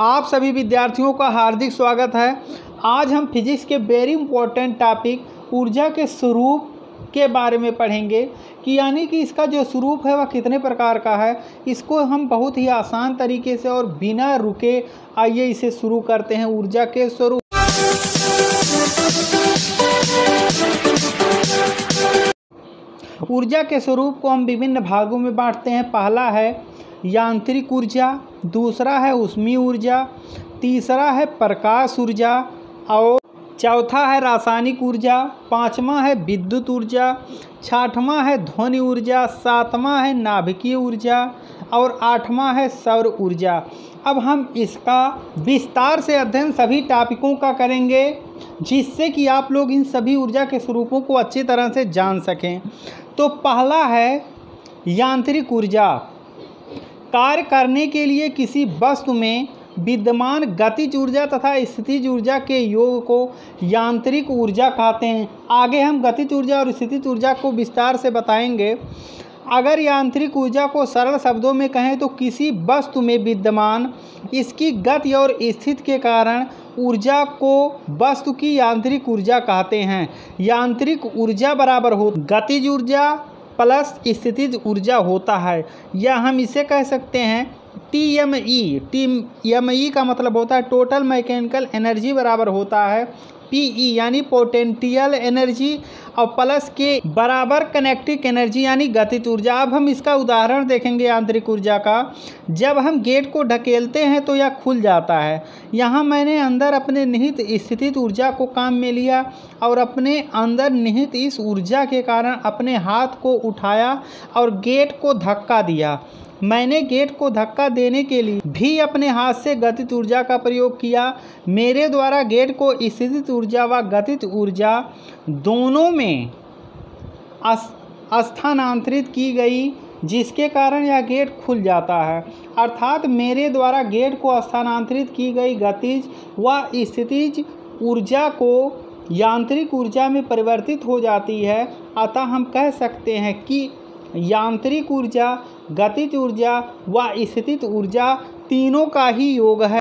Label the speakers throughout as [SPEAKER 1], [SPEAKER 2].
[SPEAKER 1] आप सभी विद्यार्थियों का हार्दिक स्वागत है। आज हम फिजिक्स के वेरी इंपॉर्टेंट टॉपिक ऊर्जा के स्वरूप के बारे में पढ़ेंगे कि यानी कि इसका जो स्वरूप है वह कितने प्रकार का है। इसको हम बहुत ही आसान तरीके से और बिना रुके आइए इसे शुरू करते हैं ऊर्जा के स्वरूप। ऊर्जा के स्वरूप को हम विभिन्न भागों में बांटते हैं। पहला है यांत्रिक ऊर्जा, दूसरा है उष्मीय ऊर्जा, तीसरा है प्रकाश ऊर्जा, और चौथा है रासायनिक ऊर्जा, पाँचवा है विद्युत ऊर्जा, छठवां है ध्वनि ऊर्जा, सातवां है नाभिकीय ऊर्जा, और आठवां है सौर ऊर्जा। अब हम इसका विस्तार से अध्ययन सभी टॉपिकों का करेंगे, जिससे कि आप लोग इन सभी ऊर्जा के स्वरूपों को अच्छी तरह से जान सकें। तो पहला है यांत्रिक ऊर्जा। कार्य करने के लिए किसी वस्तु में विद्यमान गतिज ऊर्जा तथा स्थितिज ऊर्जा के योग को यांत्रिक ऊर्जा कहते हैं। आगे हम गतिज ऊर्जा और स्थितिज ऊर्जा को विस्तार से बताएँगे। अगर यांत्रिक ऊर्जा को सरल शब्दों में कहें तो किसी वस्तु में विद्यमान इसकी गति और स्थिति के कारण ऊर्जा को वस्तु की यांत्रिक ऊर्जा कहते हैं। यांत्रिक ऊर्जा बराबर हो गतिज ऊर्जा प्लस स्थितिज ऊर्जा होता है। या हम इसे कह सकते हैं T M E T M E का मतलब होता है टोटल मैकेनिकल एनर्जी बराबर होता है। पी ई यानी पोटेंशियल एनर्जी और प्लस के बराबर कनेक्टिक एनर्जी यानी गतिज ऊर्जा। अब हम इसका उदाहरण देखेंगे आंतरिक ऊर्जा का। जब हम गेट को ढकेलते हैं तो यह खुल जाता है। यहाँ मैंने अंदर अपने निहित स्थित ऊर्जा को काम में लिया और अपने अंदर निहित इस ऊर्जा के कारण अपने हाथ को उठाया और गेट को धक्का दिया। मैंने गेट को धक्का देने के लिए भी अपने हाथ से गतित ऊर्जा का प्रयोग किया। मेरे द्वारा गेट को स्थित ऊर्जा व गतित ऊर्जा दोनों में स्थानांतरित की गई, जिसके कारण यह गेट खुल जाता है। अर्थात मेरे द्वारा गेट को स्थानांतरित की गई गतिज व स्थितिज ऊर्जा को यांत्रिक ऊर्जा में परिवर्तित हो जाती है। अतः हम कह सकते हैं कि यांत्रिक ऊर्जा, गतिज ऊर्जा व स्थित ऊर्जा तीनों का ही योग है।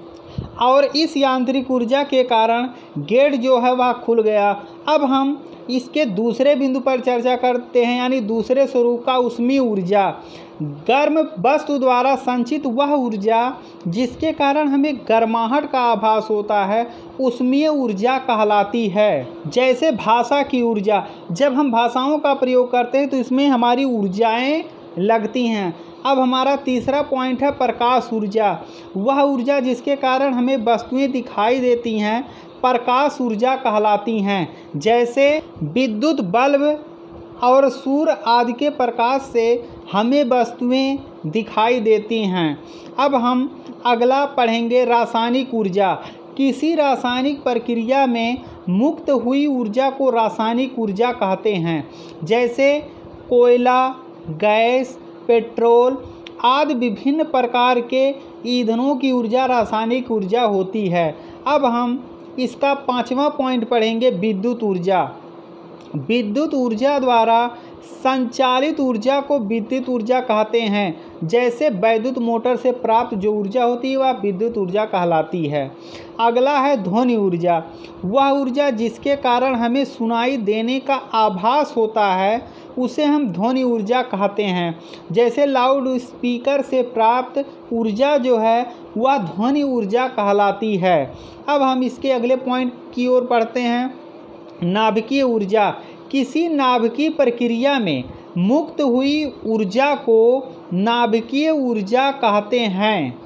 [SPEAKER 1] और इस यांत्रिक ऊर्जा के कारण गेट जो है वह खुल गया। अब हम इसके दूसरे बिंदु पर चर्चा करते हैं, यानी दूसरे स्वरूप का उष्मीय ऊर्जा। गर्म वस्तु द्वारा संचित वह ऊर्जा जिसके कारण हमें गर्माहट का आभास होता है उष्मीय ऊर्जा कहलाती है। जैसे भाषा की ऊर्जा, जब हम भाषाओं का प्रयोग करते हैं तो इसमें हमारी ऊर्जाएँ लगती हैं। अब हमारा तीसरा पॉइंट है प्रकाश ऊर्जा। वह ऊर्जा जिसके कारण हमें वस्तुएँ दिखाई देती हैं, प्रकाश ऊर्जा कहलाती हैं। जैसे विद्युत बल्ब और सूर्य आदि के प्रकाश से हमें वस्तुएँ दिखाई देती हैं। अब हम अगला पढ़ेंगे रासायनिक ऊर्जा। किसी रासायनिक प्रक्रिया में मुक्त हुई ऊर्जा को रासायनिक ऊर्जा कहते हैं। जैसे कोयला, गैस पेट्रोल आदि विभिन्न प्रकार के ईंधनों की ऊर्जा, रासायनिक ऊर्जा होती है। अब हम इसका पाँचवा पॉइंट पढ़ेंगे, विद्युत ऊर्जा। विद्युत ऊर्जा द्वारा संचालित ऊर्जा को विद्युत ऊर्जा कहते हैं। जैसे वैद्युत मोटर से प्राप्त जो ऊर्जा होती है, वह विद्युत ऊर्जा कहलाती है। अगला है ध्वनि ऊर्जा। वह ऊर्जा जिसके कारण हमें सुनाई देने का आभास होता है, उसे हम ध्वनि ऊर्जा कहते हैं। जैसे लाउड स्पीकर से प्राप्त ऊर्जा जो है, वह ध्वनि ऊर्जा कहलाती है। अब हम इसके अगले पॉइंट की ओर पढ़ते हैं। नाभिकीय ऊर्जा। किसी नाभिकीय प्रक्रिया में मुक्त हुई ऊर्जा को नाभिकीय ऊर्जा कहते हैं।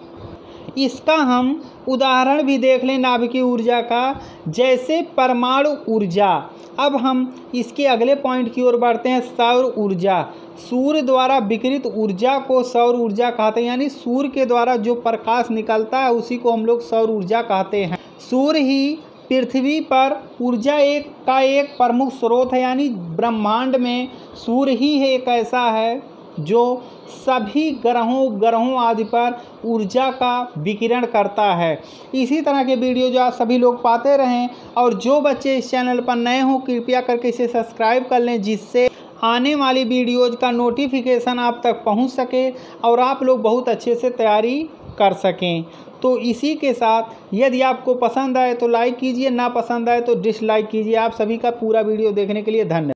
[SPEAKER 1] इसका हम उदाहरण भी देख लें नाभिकीय ऊर्जा का, जैसे परमाणु ऊर्जा। अब हम इसके अगले पॉइंट की ओर बढ़ते हैं, सौर ऊर्जा। सूर्य द्वारा विकृत ऊर्जा को सौर ऊर्जा कहते हैं, यानी सूर्य के द्वारा जो प्रकाश निकलता है, उसी को हम लोग सौर ऊर्जा कहते हैं। सूर्य ही पृथ्वी पर ऊर्जा एक का एक प्रमुख स्रोत है, यानी ब्रह्मांड में सूर्य ही है एक ऐसा है, जो सभी ग्रहों उपग्रहों आदि पर ऊर्जा का विकिरण करता है। इसी तरह के वीडियो जो आप सभी लोग पाते रहें, और जो बच्चे इस चैनल पर नए हों, कृपया करके इसे सब्सक्राइब कर लें, जिससे आने वाली वीडियोज़ का नोटिफिकेशन आप तक पहुँच सके, और आप लोग बहुत अच्छे से तैयारी कर सकें। तो इसी के साथ यदि आपको पसंद आए तो लाइक कीजिए, ना पसंद आए तो डिसलाइक कीजिए। आप सभी का पूरा वीडियो देखने के लिए धन्यवाद।